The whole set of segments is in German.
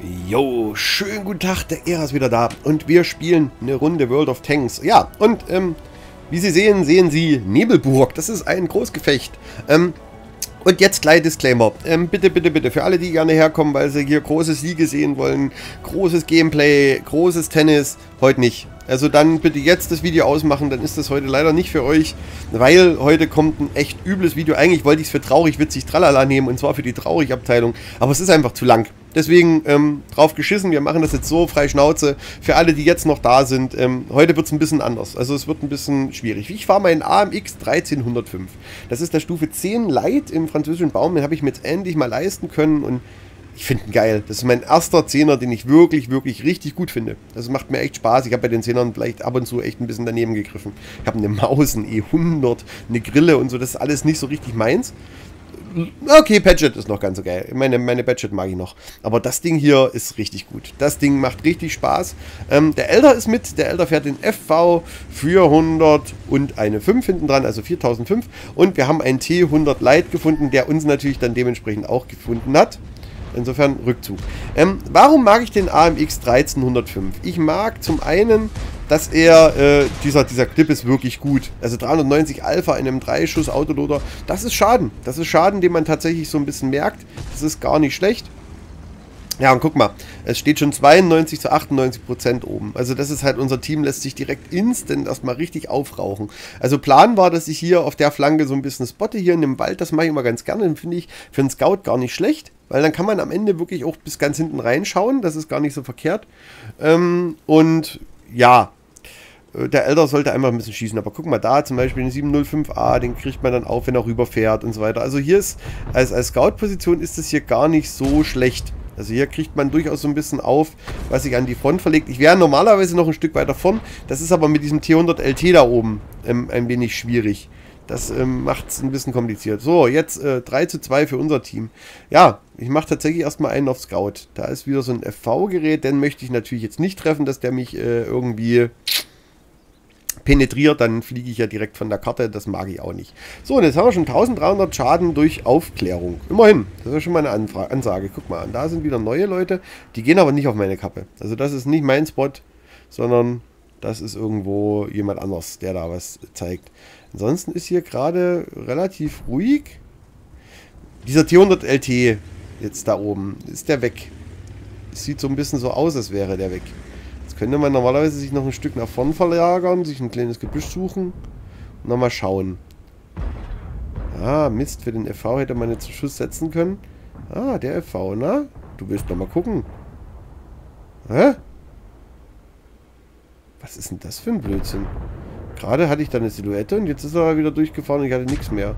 Jo, schönen guten Tag, der Ära ist wieder da und wir spielen eine Runde World of Tanks. Ja, und ähm, wie Sie sehen, sehen Sie Nebelburg. Das ist ein Großgefecht. Ähm, und jetzt gleich Disclaimer. Ähm, bitte, bitte, bitte, für alle, die gerne herkommen, weil sie hier große Siege sehen wollen, großes Gameplay, großes Tennis, heute nicht. Also dann bitte jetzt das Video ausmachen, dann ist das heute leider nicht für euch, weil heute kommt ein echt übles Video. Eigentlich wollte ich es für traurig, witzig, tralala nehmen und zwar für die Traurig-Abteilung, aber es ist einfach zu lang. Deswegen ähm, drauf geschissen, wir machen das jetzt so, frei Schnauze. Für alle, die jetzt noch da sind, ähm, heute wird es ein bisschen anders. Also es wird ein bisschen schwierig. Ich fahre meinen AMX 1305. Das ist der Stufe 10 Light im französischen Baum. Den habe ich mir jetzt endlich mal leisten können und ich finde ihn geil. Das ist mein erster Zehner, den ich wirklich, wirklich richtig gut finde. Das macht mir echt Spaß. Ich habe bei den Zehnern vielleicht ab und zu echt ein bisschen daneben gegriffen. Ich habe eine Maus, ein E100, eine Grille und so. Das ist alles nicht so richtig meins. Okay, Padgett ist noch ganz geil. Meine, meine Padgett mag ich noch. Aber das Ding hier ist richtig gut. Das Ding macht richtig Spaß. Ähm, der Elder ist mit. Der Elder fährt den FV 400 und eine 5 hinten dran, also 4005. Und wir haben einen T100 Lite gefunden, der uns natürlich dann dementsprechend auch gefunden hat. Insofern Rückzug. Ähm, warum mag ich den AMX 1305? Ich mag zum einen, dass er, äh, dieser, dieser Clip ist wirklich gut. Also 390 Alpha in einem Dreischuss Autoloader, das ist Schaden. Das ist Schaden, den man tatsächlich so ein bisschen merkt. Das ist gar nicht schlecht. Ja, und guck mal, es steht schon 92 zu 98 Prozent oben. Also das ist halt, unser Team lässt sich direkt instant erstmal richtig aufrauchen. Also Plan war, dass ich hier auf der Flanke so ein bisschen spotte, hier in dem Wald, das mache ich immer ganz gerne, finde ich für einen Scout gar nicht schlecht. Weil dann kann man am Ende wirklich auch bis ganz hinten reinschauen. Das ist gar nicht so verkehrt. Ähm, und ja, der Elder sollte einfach ein bisschen schießen. Aber guck mal da, zum Beispiel den 705a, den kriegt man dann auf, wenn er rüberfährt und so weiter. Also hier ist, als, als Scout-Position ist es hier gar nicht so schlecht. Also hier kriegt man durchaus so ein bisschen auf, was sich an die Front verlegt. Ich wäre normalerweise noch ein Stück weiter vorn. Das ist aber mit diesem T100 LT da oben ähm, ein wenig schwierig. Das ähm, macht es ein bisschen kompliziert. So, jetzt äh, 3 zu 2 für unser Team. Ja, ich mache tatsächlich erstmal einen auf Scout. Da ist wieder so ein FV-Gerät. Den möchte ich natürlich jetzt nicht treffen, dass der mich äh, irgendwie penetriert. Dann fliege ich ja direkt von der Karte. Das mag ich auch nicht. So, und jetzt haben wir schon 1300 Schaden durch Aufklärung. Immerhin. Das ist schon mal eine Anfra Ansage. Guck mal, und da sind wieder neue Leute. Die gehen aber nicht auf meine Kappe. Also das ist nicht mein Spot, sondern das ist irgendwo jemand anders, der da was zeigt. Ansonsten ist hier gerade relativ ruhig. Dieser T100 LT jetzt da oben, ist der weg. Sieht so ein bisschen so aus, als wäre der weg. Könnte man normalerweise sich noch ein Stück nach vorn verlagern, sich ein kleines Gebüsch suchen und nochmal schauen. Ah, Mist, für den FV hätte man jetzt einen Schuss setzen können. Ah, der FV, na? Du willst noch mal gucken. Hä? Was ist denn das für ein Blödsinn? Gerade hatte ich da eine Silhouette und jetzt ist er wieder durchgefahren und ich hatte nichts mehr.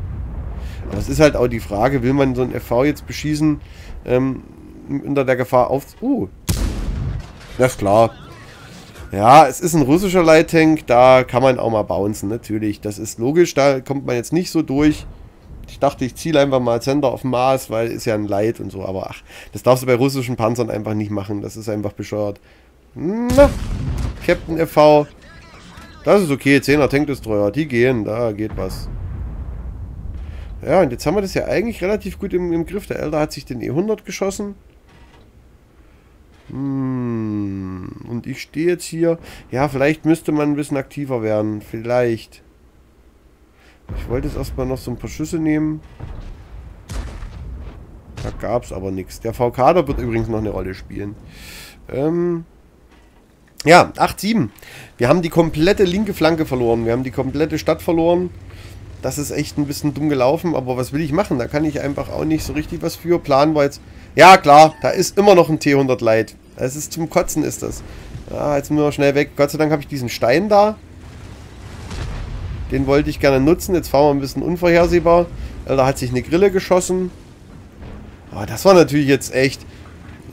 Aber es ist halt auch die Frage, will man so ein FV jetzt beschießen ähm, unter der Gefahr auf... Uh, das ist klar. Ja, es ist ein russischer Light-Tank, da kann man auch mal bouncen, natürlich. Das ist logisch, da kommt man jetzt nicht so durch. Ich dachte, ich ziele einfach mal Sender auf Mars, weil ist ja ein Light und so, aber ach, das darfst du bei russischen Panzern einfach nicht machen. Das ist einfach bescheuert. Na, Captain FV, das ist okay, 10er Tankdestroyer, die gehen, da geht was. Ja, und jetzt haben wir das ja eigentlich relativ gut im, im Griff. Der Elder hat sich den E100 geschossen. Hm, und ich stehe jetzt hier. Ja, vielleicht müsste man ein bisschen aktiver werden. Vielleicht. Ich wollte jetzt erstmal noch so ein paar Schüsse nehmen. Da gab es aber nichts. Der VK, da wird übrigens noch eine Rolle spielen. Ähm, ja, 8-7. Wir haben die komplette linke Flanke verloren. Wir haben die komplette Stadt verloren. Das ist echt ein bisschen dumm gelaufen, aber was will ich machen? Da kann ich einfach auch nicht so richtig was für. Plan war jetzt... Ja, klar, da ist immer noch ein T100 Light. Es ist zum Kotzen, ist das. Ja, jetzt müssen wir schnell weg. Gott sei Dank habe ich diesen Stein da. Den wollte ich gerne nutzen. Jetzt fahren wir ein bisschen unvorhersehbar. Da hat sich eine Grille geschossen. Aber das war natürlich jetzt echt...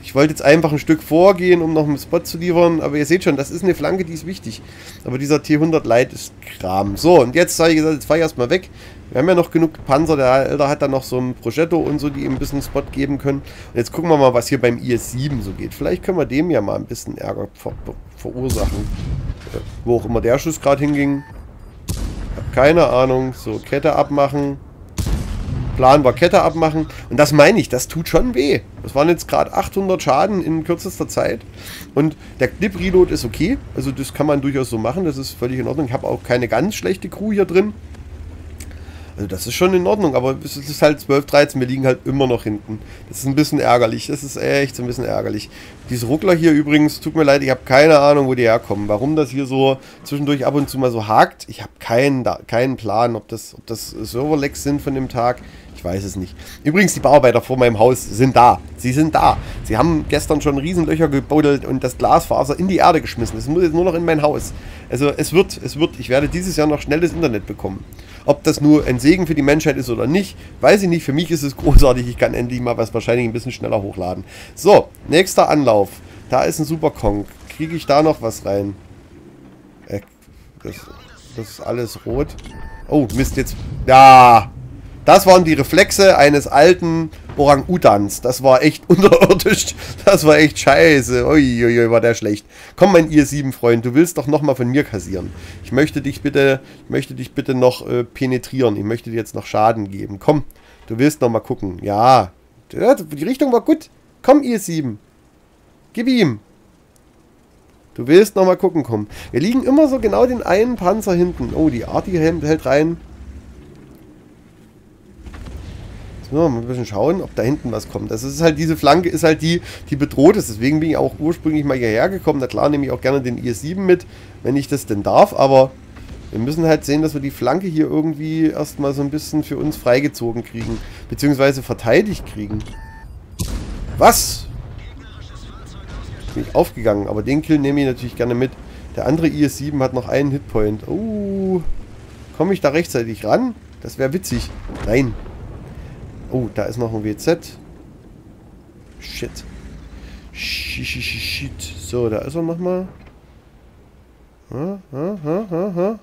Ich wollte jetzt einfach ein Stück vorgehen, um noch einen Spot zu liefern, aber ihr seht schon, das ist eine Flanke, die ist wichtig. Aber dieser T100 Light ist Kram. So, und jetzt habe ich gesagt, jetzt fahre ich erstmal weg. Wir haben ja noch genug Panzer, der Elder hat dann noch so ein Progetto und so, die ihm ein bisschen Spot geben können. Und jetzt gucken wir mal, was hier beim IS-7 so geht. Vielleicht können wir dem ja mal ein bisschen Ärger ver verursachen. Äh, wo auch immer der Schuss gerade hinging. Hab keine Ahnung. So, Kette abmachen. Plan war Kette abmachen. Und das meine ich, das tut schon weh. Das waren jetzt gerade 800 Schaden in kürzester Zeit. Und der Clip Reload ist okay. Also das kann man durchaus so machen. Das ist völlig in Ordnung. Ich habe auch keine ganz schlechte Crew hier drin. Also das ist schon in Ordnung, aber es ist halt 12, 13, wir liegen halt immer noch hinten. Das ist ein bisschen ärgerlich, das ist echt ein bisschen ärgerlich. Diese Ruckler hier übrigens, tut mir leid, ich habe keine Ahnung, wo die herkommen. Warum das hier so zwischendurch ab und zu mal so hakt, ich habe keinen, keinen Plan, ob das, ob das Serverlecks sind von dem Tag. Ich weiß es nicht. Übrigens, die Bauarbeiter vor meinem Haus sind da. Sie sind da. Sie haben gestern schon Riesenlöcher gebuddelt und das Glasfaser in die Erde geschmissen. Es muss jetzt nur noch in mein Haus. Also es wird, es wird. Ich werde dieses Jahr noch schnelles Internet bekommen. Ob das nur ein Segen für die Menschheit ist oder nicht, weiß ich nicht. Für mich ist es großartig. Ich kann endlich mal was wahrscheinlich ein bisschen schneller hochladen. So, nächster Anlauf. Da ist ein Super Kong. Kriege ich da noch was rein? Äh, das, das ist alles rot. Oh, Mist, jetzt... Ja, das waren die Reflexe eines alten Orang-Utans. Das war echt unterirdisch. Das war echt scheiße. Uiuiui, war der schlecht. Komm, mein ihr sieben Freund, du willst doch nochmal von mir kassieren. Ich möchte dich bitte, möchte dich bitte noch äh, penetrieren. Ich möchte dir jetzt noch Schaden geben. Komm, du willst nochmal gucken. Ja, die Richtung war gut. Komm, ihr sieben. Gib ihm. Du willst nochmal gucken, komm. Wir liegen immer so genau den einen Panzer hinten. Oh, die Arti hält rein. Jetzt müssen wir mal ein bisschen schauen, ob da hinten was kommt. Das ist halt, diese Flanke ist halt die, die bedroht ist. Deswegen bin ich auch ursprünglich mal hierher gekommen. Na klar, nehme ich auch gerne den IS-7 mit, wenn ich das denn darf. Aber wir müssen halt sehen, dass wir die Flanke hier irgendwie erstmal so ein bisschen für uns freigezogen kriegen. Beziehungsweise verteidigt kriegen. Was? Bin ich aufgegangen. Aber den Kill nehme ich natürlich gerne mit. Der andere IS-7 hat noch einen Hitpoint. Oh. Komme ich da rechtzeitig ran? Das wäre witzig. Nein. Oh, da ist noch ein WZ. Shit. Shit. So, da ist er nochmal. Ha, ha, ha, ha, ha.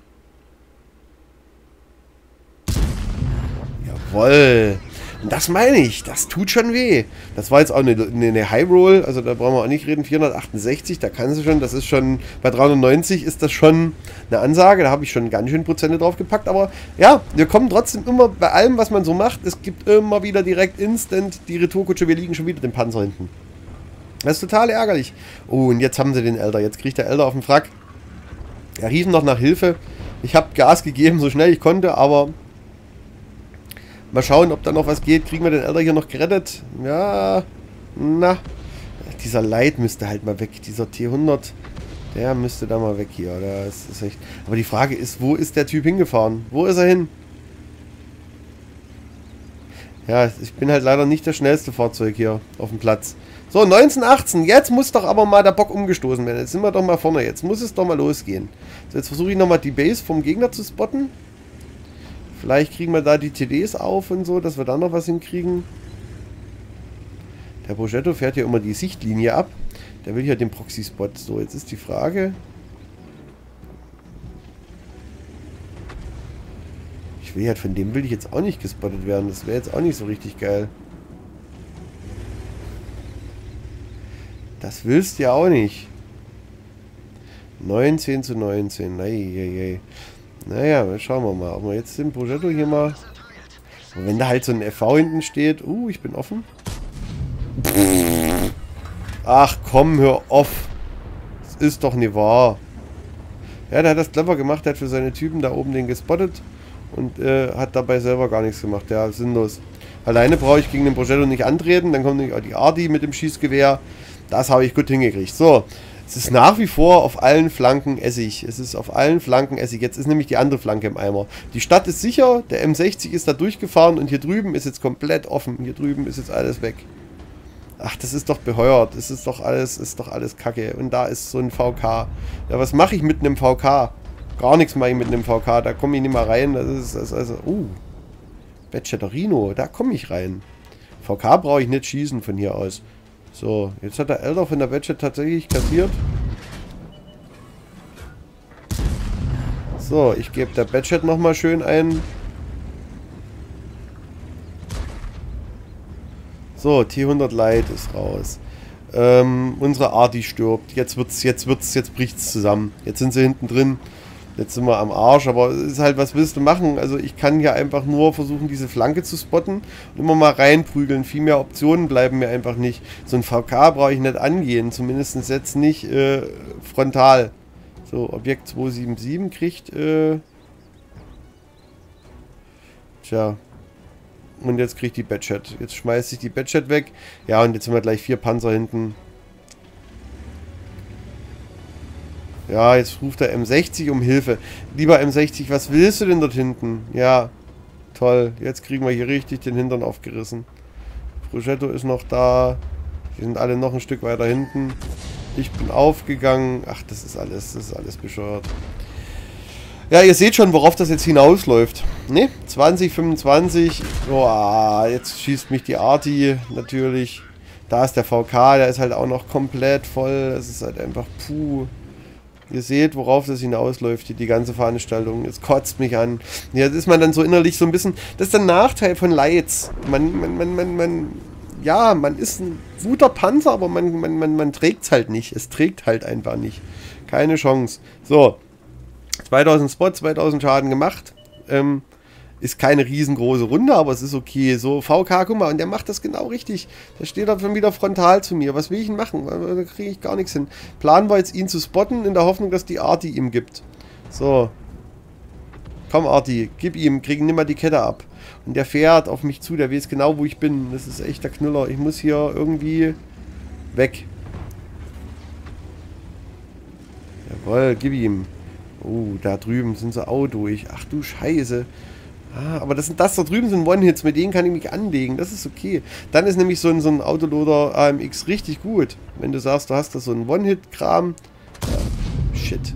Jawoll. Das meine ich, das tut schon weh. Das war jetzt auch eine, eine High Roll, also da brauchen wir auch nicht reden, 468, da kann sie schon, das ist schon, bei 390 ist das schon eine Ansage, da habe ich schon ganz schön Prozente drauf gepackt, aber ja, wir kommen trotzdem immer bei allem, was man so macht, es gibt immer wieder direkt instant die Retourkutsche, wir liegen schon wieder den Panzer hinten. Das ist total ärgerlich. Oh, und jetzt haben sie den Elder, jetzt kriegt der Elder auf den Frack. Er rief noch nach Hilfe. Ich habe Gas gegeben, so schnell ich konnte, aber Mal schauen, ob da noch was geht. Kriegen wir den Elder hier noch gerettet? Ja, na. Dieser Light müsste halt mal weg. Dieser T100, der müsste da mal weg hier. Das ist echt... Aber die Frage ist, wo ist der Typ hingefahren? Wo ist er hin? Ja, ich bin halt leider nicht das schnellste Fahrzeug hier auf dem Platz. So, 1918. Jetzt muss doch aber mal der Bock umgestoßen werden. Jetzt sind wir doch mal vorne. Jetzt muss es doch mal losgehen. So, jetzt versuche ich nochmal die Base vom Gegner zu spotten. Vielleicht kriegen wir da die TDs auf und so, dass wir da noch was hinkriegen. Der Progetto fährt ja immer die Sichtlinie ab. Der will ja den Proxy-Spot. So, jetzt ist die Frage... Ich will halt, von dem will ich jetzt auch nicht gespottet werden. Das wäre jetzt auch nicht so richtig geil. Das willst du ja auch nicht. 19 zu 19. Eieiei. Naja, schauen wir mal, ob wir jetzt den Progetto hier mal... Und wenn da halt so ein FV hinten steht... Uh, ich bin offen. Ach komm, hör auf. Das ist doch nicht wahr. Ja, der hat das clever gemacht. Der hat für seine Typen da oben den gespottet. Und äh, hat dabei selber gar nichts gemacht. Ja, sinnlos. Alleine brauche ich gegen den Progetto nicht antreten. Dann kommt nämlich auch die Ardi mit dem Schießgewehr. Das habe ich gut hingekriegt. So, es ist nach wie vor auf allen Flanken Essig. Es ist auf allen Flanken Essig. Jetzt ist nämlich die andere Flanke im Eimer. Die Stadt ist sicher, der M60 ist da durchgefahren und hier drüben ist jetzt komplett offen. Hier drüben ist jetzt alles weg. Ach, das ist doch beheuert. Das ist doch alles, ist doch alles Kacke. Und da ist so ein VK. Ja, was mache ich mit einem VK? Gar nichts mache ich mit einem VK. Da komme ich nicht mal rein. Das ist, das ist also. Uh. Vetcheterino, da komme ich rein. VK brauche ich nicht schießen von hier aus. So, jetzt hat der Elder von der Badget tatsächlich kassiert. So, ich gebe der Badget nochmal schön ein. So, T100 Light ist raus. Ähm, unsere Arti stirbt. Jetzt wird's, jetzt wird's, jetzt bricht's zusammen. Jetzt sind sie hinten drin. Jetzt sind wir am Arsch, aber es ist halt, was willst du machen? Also ich kann hier einfach nur versuchen, diese Flanke zu spotten und immer mal reinprügeln. Viel mehr Optionen bleiben mir einfach nicht. So ein VK brauche ich nicht angehen, zumindest jetzt nicht äh, frontal. So, Objekt 277 kriegt, äh, tja, und jetzt kriegt die Batchat. Jetzt schmeißt sich die Batchat weg. Ja, und jetzt sind wir gleich vier Panzer hinten. Ja, jetzt ruft der M60 um Hilfe. Lieber M60, was willst du denn dort hinten? Ja, toll. Jetzt kriegen wir hier richtig den Hintern aufgerissen. Progetto ist noch da. Die sind alle noch ein Stück weiter hinten. Ich bin aufgegangen. Ach, das ist alles, das ist alles bescheuert. Ja, ihr seht schon, worauf das jetzt hinausläuft. Ne? 2025. Boah, jetzt schießt mich die Arti natürlich. Da ist der VK, der ist halt auch noch komplett voll. Das ist halt einfach puh. Ihr seht, worauf das hinausläuft, die, die ganze Veranstaltung. Es kotzt mich an. Jetzt ist man dann so innerlich so ein bisschen... Das ist der Nachteil von Lights. Man, man, man, man, man... Ja, man ist ein guter Panzer, aber man, man, man, man trägt es halt nicht. Es trägt halt einfach nicht. Keine Chance. So. 2000 Spot, 2000 Schaden gemacht. Ähm, ist keine riesengroße Runde, aber es ist okay. So, VK, guck mal, und der macht das genau richtig. Der steht da schon wieder frontal zu mir. Was will ich denn machen? Da kriege ich gar nichts hin. Plan war jetzt, ihn zu spotten, in der Hoffnung, dass die Arti ihm gibt. So. Komm, Arti, gib ihm, krieg nimm mal die Kette ab. Und der fährt auf mich zu, der weiß genau, wo ich bin. Das ist echt der Knüller. Ich muss hier irgendwie weg. Jawohl, gib ihm. Oh, da drüben sind sie auch durch. Ach du Scheiße. Ah, aber das, das da drüben sind One-Hits, mit denen kann ich mich anlegen. Das ist okay. Dann ist nämlich so ein, so ein Autoloader AMX richtig gut. Wenn du sagst, du hast da so einen One-Hit-Kram. Ja, shit.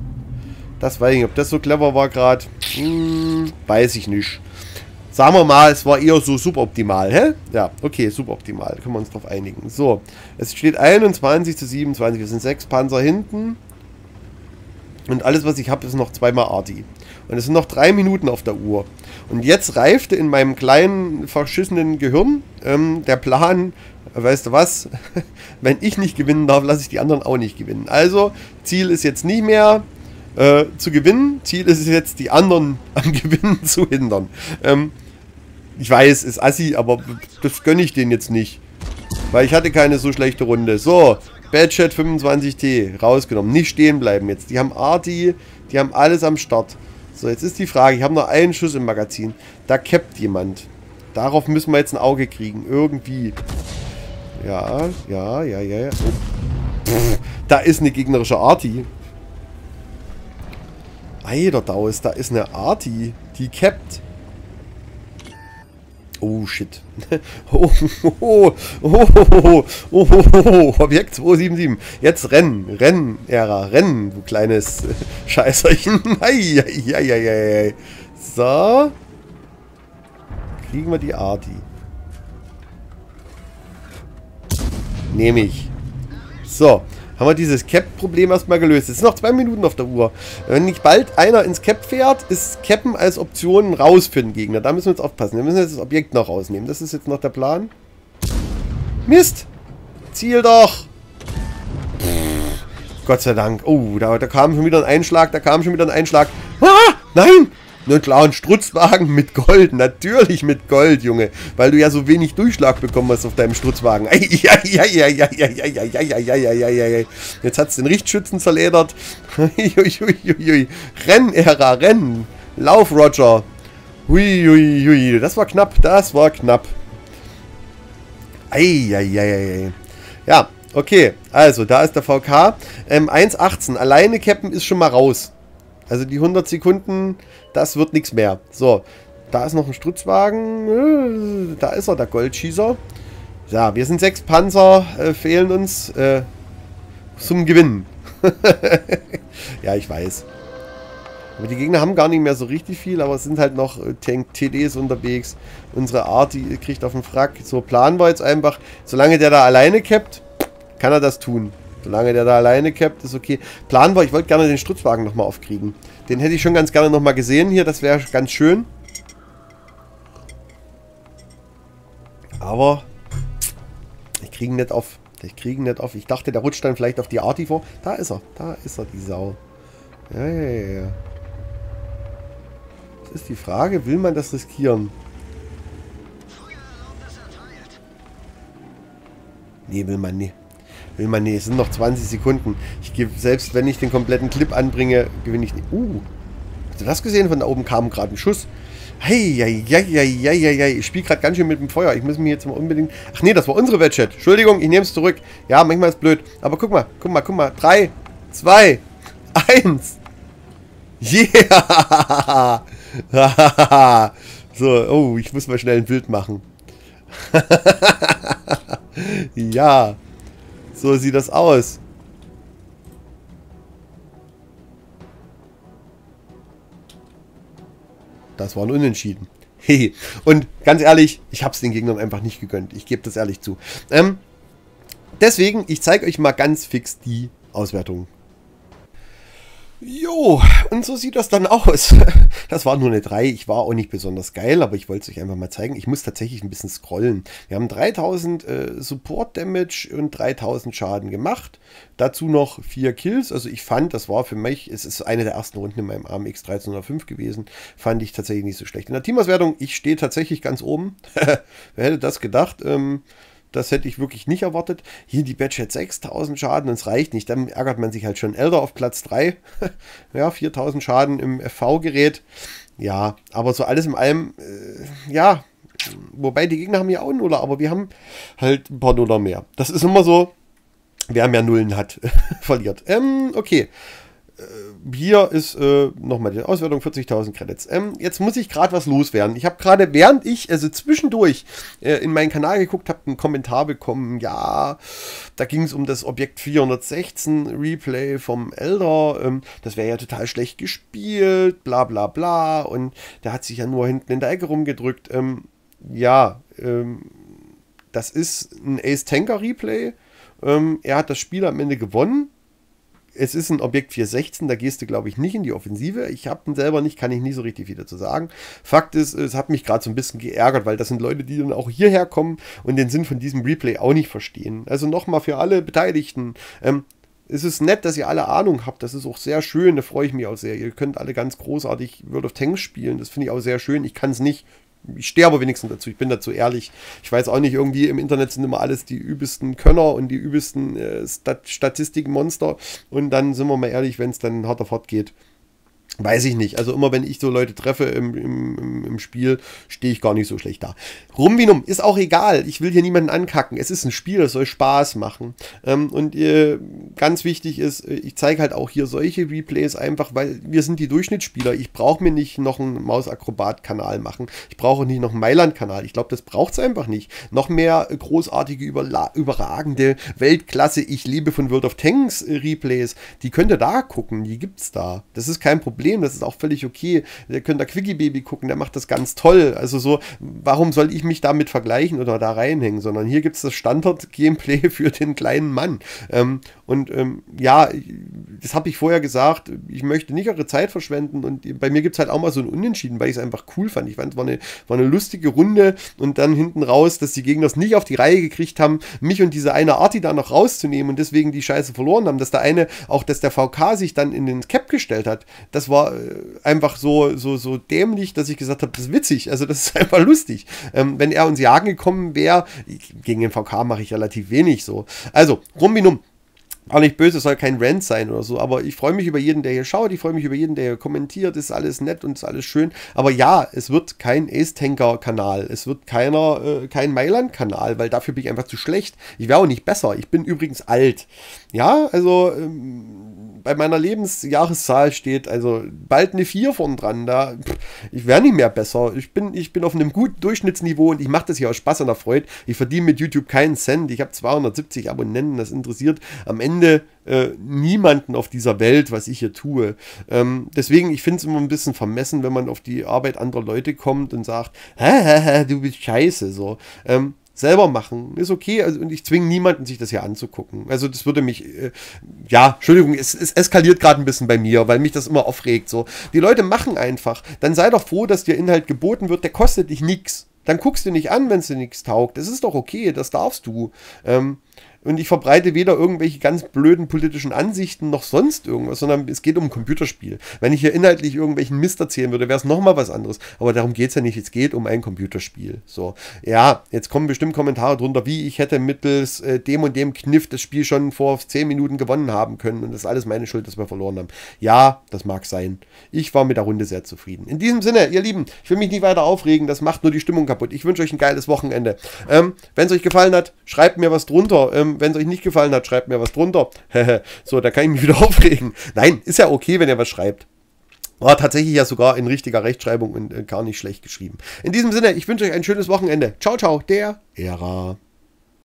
Das weiß ich nicht, ob das so clever war gerade. Hm, weiß ich nicht. Sagen wir mal, es war eher so suboptimal, hä? Ja, okay, suboptimal. Können wir uns drauf einigen. So, es steht 21 zu 27. Wir sind sechs Panzer hinten. Und alles, was ich habe, ist noch zweimal Arti. Und es sind noch drei Minuten auf der Uhr. Und jetzt reifte in meinem kleinen, verschissenen Gehirn ähm, der Plan, weißt du was, wenn ich nicht gewinnen darf, lasse ich die anderen auch nicht gewinnen. Also, Ziel ist jetzt nicht mehr äh, zu gewinnen, Ziel ist es jetzt, die anderen am Gewinnen zu hindern. Ähm, ich weiß, ist assi, aber das gönne ich denen jetzt nicht. Weil ich hatte keine so schlechte Runde. So, Badchat 25T rausgenommen. Nicht stehen bleiben jetzt. Die haben Arti, die haben alles am Start. So, jetzt ist die Frage, ich habe noch einen Schuss im Magazin. Da cappt jemand. Darauf müssen wir jetzt ein Auge kriegen. Irgendwie. Ja, ja, ja, ja, ja. Oh. Da ist eine gegnerische Arti. Eider Daus, da ist eine Arti. Die cappt. Oh, shit. Oh, oh, oh, oh, oh, oh, Objekt 277. Jetzt rennen, rennen, Ära, rennen, du kleines Scheißerchen. Eieieiei. So. Kriegen wir die Arti. Nehme ich. So haben wir dieses Cap-Problem erstmal gelöst. Es sind noch zwei Minuten auf der Uhr. Wenn nicht bald einer ins Cap fährt, ist Cappen als Option raus für den Gegner. Da müssen wir jetzt aufpassen. Wir müssen jetzt das Objekt noch rausnehmen. Das ist jetzt noch der Plan. Mist! Ziel doch! Gott sei Dank. Oh, da, da kam schon wieder ein Einschlag. Da kam schon wieder ein Einschlag. Ah! Nein! Einen klaren Strutzwagen mit Gold. Natürlich mit Gold, Junge. Weil du ja so wenig Durchschlag bekommen hast auf deinem Strutzwagen. Jetzt hat es den Richtschützen zerledert. renn, Ära, renn. Lauf, Roger. Hui, Das war knapp, das war knapp. Eieieiei. Ja, okay. Also, da ist der VK. Ähm, 1,18. Alleine cappen ist schon mal raus. Also die 100 Sekunden, das wird nichts mehr. So, da ist noch ein Strutzwagen. Äh, da ist er, der Goldschießer. Ja, wir sind sechs Panzer, äh, fehlen uns äh, zum Gewinnen. ja, ich weiß. Aber die Gegner haben gar nicht mehr so richtig viel, aber es sind halt noch äh, Tank-TDs unterwegs. Unsere Art, die kriegt auf den Frack. So, Plan war jetzt einfach, solange der da alleine cappt, kann er das tun. Solange der da alleine capt, ist okay. Plan war, ich wollte gerne den Strutzwagen nochmal aufkriegen. Den hätte ich schon ganz gerne nochmal gesehen hier. Das wäre ganz schön. Aber ich kriege ihn nicht auf. Ich kriege ihn nicht auf. Ich dachte, der rutscht dann vielleicht auf die Arti vor. Da ist er. Da ist er, die Sau. Ja, ja, ja. Das ist die Frage, will man das riskieren? Nee, will man nicht. Will man nicht. Es sind noch 20 Sekunden. Ich gebe, selbst wenn ich den kompletten Clip anbringe, gewinne ich nicht. Uh, hast du das gesehen? Von da oben kam gerade ein Schuss. Hey, hey, hey, hey, hey, hey, Ich spiele gerade ganz schön mit dem Feuer. Ich muss mir jetzt mal unbedingt... Ach nee, das war unsere Wetchat. Entschuldigung, ich nehme es zurück. Ja, manchmal ist es blöd. Aber guck mal, guck mal, guck mal. Drei, zwei, eins. Yeah! so, oh, ich muss mal schnell ein Bild machen. ja, so sieht das aus. Das war ein Unentschieden. Und ganz ehrlich, ich habe es den Gegnern einfach nicht gegönnt. Ich gebe das ehrlich zu. Ähm, deswegen, ich zeige euch mal ganz fix die Auswertung Jo, und so sieht das dann aus. Das war nur eine 3. Ich war auch nicht besonders geil, aber ich wollte es euch einfach mal zeigen. Ich muss tatsächlich ein bisschen scrollen. Wir haben 3000 äh, Support Damage und 3000 Schaden gemacht. Dazu noch 4 Kills. Also ich fand, das war für mich, es ist eine der ersten Runden in meinem AMX 1305 gewesen. Fand ich tatsächlich nicht so schlecht. In der Teamauswertung, ich stehe tatsächlich ganz oben. Wer hätte das gedacht? Ähm, das hätte ich wirklich nicht erwartet. Hier die Badge hat 6000 Schaden es reicht nicht. Dann ärgert man sich halt schon. Elder auf Platz 3. ja, 4000 Schaden im FV-Gerät. Ja, aber so alles in allem, äh, ja. Wobei die Gegner haben ja auch Nuller, aber wir haben halt ein paar Nuller mehr. Das ist immer so. Wer mehr Nullen hat, verliert. Ähm, okay. Hier ist äh, nochmal die Auswertung, 40.000 Credits. Ähm, jetzt muss ich gerade was loswerden. Ich habe gerade, während ich, also zwischendurch, äh, in meinen Kanal geguckt habe, einen Kommentar bekommen, ja, da ging es um das Objekt 416 Replay vom Elder. Ähm, das wäre ja total schlecht gespielt, bla bla bla. Und der hat sich ja nur hinten in der Ecke rumgedrückt. Ähm, ja, ähm, das ist ein Ace-Tanker-Replay. Ähm, er hat das Spiel am Ende gewonnen es ist ein Objekt 416, da gehst du, glaube ich, nicht in die Offensive. Ich habe den selber nicht, kann ich nie so richtig viel dazu sagen. Fakt ist, es hat mich gerade so ein bisschen geärgert, weil das sind Leute, die dann auch hierher kommen und den Sinn von diesem Replay auch nicht verstehen. Also nochmal für alle Beteiligten. Ähm, es ist nett, dass ihr alle Ahnung habt. Das ist auch sehr schön. Da freue ich mich auch sehr. Ihr könnt alle ganz großartig World of Tanks spielen. Das finde ich auch sehr schön. Ich kann es nicht ich stehe aber wenigstens dazu, ich bin dazu ehrlich. Ich weiß auch nicht, irgendwie im Internet sind immer alles die übelsten Könner und die übelsten äh, Stat Statistikmonster. Und dann sind wir mal ehrlich, wenn es dann hart auf hart geht, Weiß ich nicht. Also immer wenn ich so Leute treffe im, im, im Spiel, stehe ich gar nicht so schlecht da. Rumvinum ist auch egal. Ich will hier niemanden ankacken. Es ist ein Spiel, es soll Spaß machen. Ähm, und äh, ganz wichtig ist, äh, ich zeige halt auch hier solche Replays einfach, weil wir sind die Durchschnittsspieler. Ich brauche mir nicht noch einen Mausakrobat-Kanal machen. Ich brauche nicht noch einen Mailand-Kanal. Ich glaube, das braucht es einfach nicht. Noch mehr großartige, überragende Weltklasse, ich liebe von World of Tanks äh, Replays. Die könnt ihr da gucken. Die gibt's da. Das ist kein Problem. Problem, das ist auch völlig okay. Ihr könnt da Quickie Baby gucken, der macht das ganz toll. Also so, warum soll ich mich damit vergleichen oder da reinhängen, sondern hier gibt es das Standard-Gameplay für den kleinen Mann. Ähm, und ähm, ja, das habe ich vorher gesagt, ich möchte nicht eure Zeit verschwenden und bei mir gibt es halt auch mal so ein Unentschieden, weil ich es einfach cool fand. Ich fand, es war eine, war eine lustige Runde und dann hinten raus, dass die Gegner es nicht auf die Reihe gekriegt haben, mich und diese eine Arti da noch rauszunehmen und deswegen die Scheiße verloren haben, dass der eine, auch dass der VK sich dann in den Cap gestellt hat, das war äh, einfach so, so, so dämlich, dass ich gesagt habe, das ist witzig, also das ist einfach lustig. Ähm, wenn er uns jagen gekommen wäre, gegen den VK mache ich relativ wenig so. Also, Rumbinum, auch nicht böse, soll kein Rant sein oder so, aber ich freue mich über jeden, der hier schaut, ich freue mich über jeden, der hier kommentiert, ist alles nett und ist alles schön. Aber ja, es wird kein Ace-Tanker-Kanal, es wird keiner, äh, kein Mailand-Kanal, weil dafür bin ich einfach zu schlecht. Ich wäre auch nicht besser, ich bin übrigens alt. Ja, also ähm, bei meiner Lebensjahreszahl steht also bald eine 4 vorn dran. Da, pff, ich wäre nicht mehr besser. Ich bin, ich bin auf einem guten Durchschnittsniveau und ich mache das hier aus Spaß und der Freude. Ich verdiene mit YouTube keinen Cent. Ich habe 270 Abonnenten, das interessiert am Ende äh, niemanden auf dieser Welt, was ich hier tue. Ähm, deswegen, ich finde es immer ein bisschen vermessen, wenn man auf die Arbeit anderer Leute kommt und sagt, hä, hä, hä, du bist scheiße. So. Ähm, selber machen. Ist okay. Also, und ich zwinge niemanden, sich das hier anzugucken. Also das würde mich, äh, ja, Entschuldigung, es, es eskaliert gerade ein bisschen bei mir, weil mich das immer aufregt. So. Die Leute machen einfach. Dann sei doch froh, dass dir Inhalt geboten wird, der kostet dich nichts. Dann guckst du nicht an, wenn es dir nichts taugt. Das ist doch okay, das darfst du. Ähm, und ich verbreite weder irgendwelche ganz blöden politischen Ansichten noch sonst irgendwas, sondern es geht um ein Computerspiel. Wenn ich hier inhaltlich irgendwelchen Mist erzählen würde, wäre es nochmal was anderes. Aber darum geht es ja nicht. Es geht um ein Computerspiel. So, ja, jetzt kommen bestimmt Kommentare drunter, wie ich hätte mittels äh, dem und dem Kniff das Spiel schon vor 10 Minuten gewonnen haben können und das ist alles meine Schuld, dass wir verloren haben. Ja, das mag sein. Ich war mit der Runde sehr zufrieden. In diesem Sinne, ihr Lieben, ich will mich nicht weiter aufregen, das macht nur die Stimmung kaputt. Ich wünsche euch ein geiles Wochenende. Ähm, Wenn es euch gefallen hat, schreibt mir was drunter. Ähm, Wenn es euch nicht gefallen hat, schreibt mir was drunter. so, da kann ich mich wieder aufregen. Nein, ist ja okay, wenn ihr was schreibt. War tatsächlich ja sogar in richtiger Rechtschreibung und äh, gar nicht schlecht geschrieben. In diesem Sinne, ich wünsche euch ein schönes Wochenende. Ciao, ciao, der Ära.